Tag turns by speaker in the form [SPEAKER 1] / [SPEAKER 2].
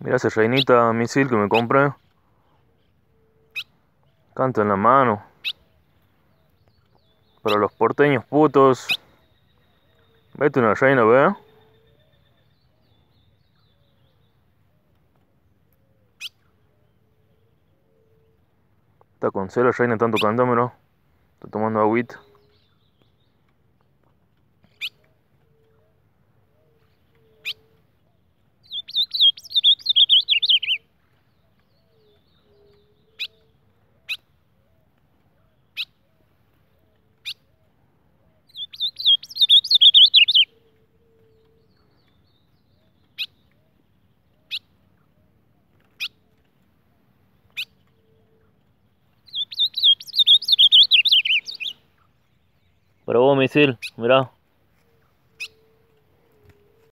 [SPEAKER 1] Mira esa reinita misil que me compré. Canto en la mano. Para los porteños putos. Vete una reina, ve. Está con cero reina tanto cantando, Está tomando agüita. Para vos, misil, mirá.